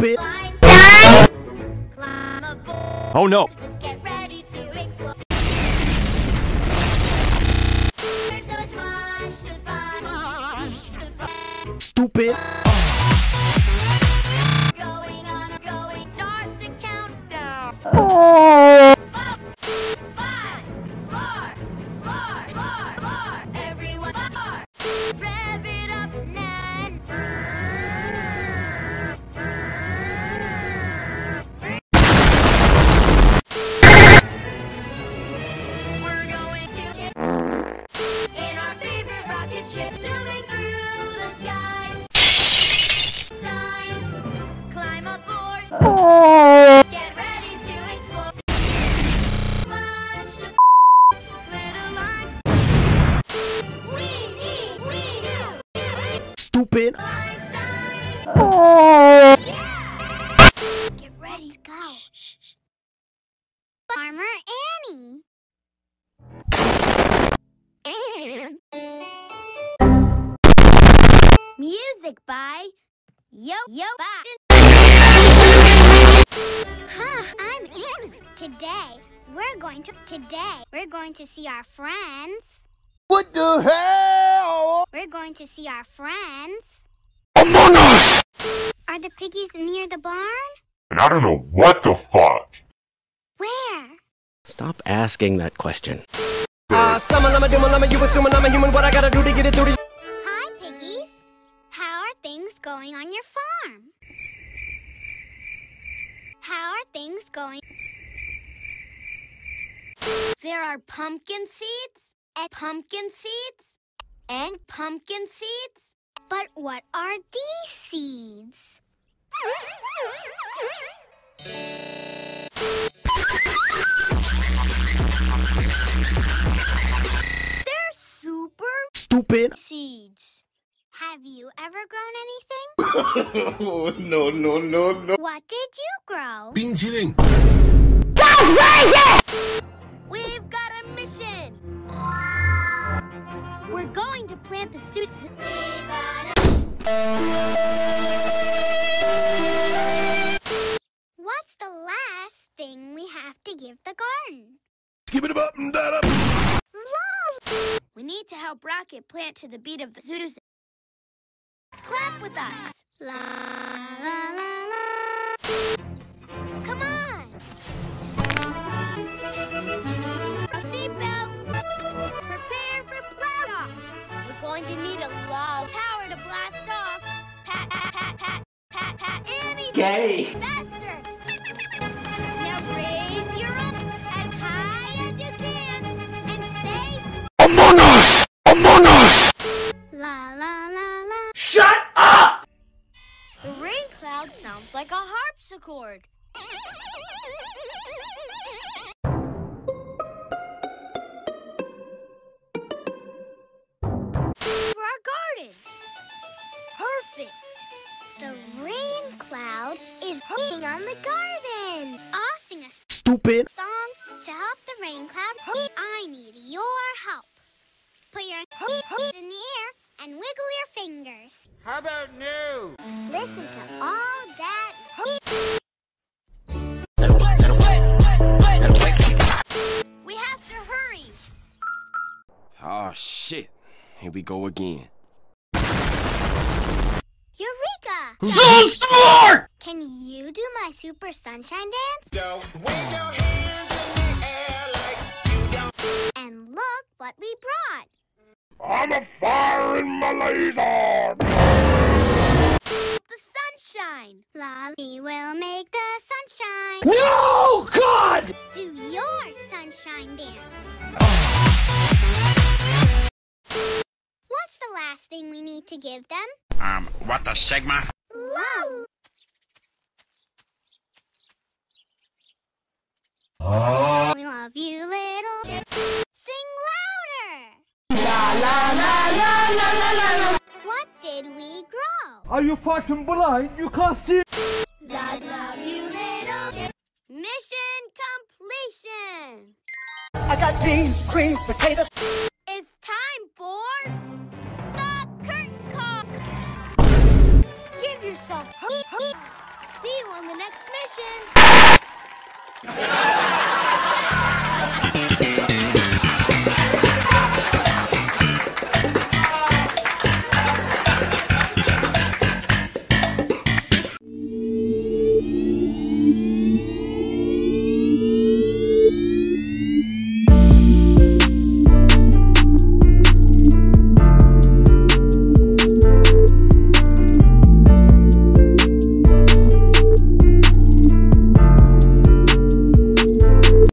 Stupid. Oh no. Get Stupid. Signs. Get ready to go. Farmer Annie. Music by Yo Yo Huh, I'm Annie. Today we're going to today we're going to see our friends. What the hell? We're going to see our friends. Among Us! Are the piggies near the barn? And I don't know what the fuck. Where? Stop asking that question. Uh, summon, I'm a doom, I'm a you assuming I'm a human. What I gotta do to get it through to you? Hi, piggies. How are things going on your farm? How are things going? There are pumpkin seeds and pumpkin seeds and pumpkin seeds. But what are these seeds? They're super stupid seeds. Have you ever grown anything? oh, no, no, no, no. What did you grow? Bean. Go crazy! We're going to plant the suits. What's the last thing we have to give the garden? Skip it up and that up. Love. We need to help Rocket plant to the beat of the Susan. Clap with us. La la la la. Come on. Gay. faster. Now raise your arms as high as you can and say Among Us! Among Us! la la la la. Shut up! The rain cloud sounds like a harpsichord. On the garden. I'll sing a Stupid. song to help the rain cloud. I need your help. Put your hands in the air and wiggle your fingers. How about new? Listen to all that. We have to hurry. Oh shit. Here we go again. Eureka! So smart! Can you do my super sunshine dance? Don't wave your hands in the air like you don't. And look what we brought. I'm a fire in my laser. The sunshine. La, we will make the sunshine. No, God! Do your sunshine dance. What's the last thing we need to give them? Um, what the Sigma? Love. We love you, little. Sing louder. La la la la la la la. What did we grow? Are you fucking blind? You can't see. Love, love you, little. Mission completion. I got beans, creams, potatoes. It's time for the curtain call. Give yourself. See you on the next mission. Thank you.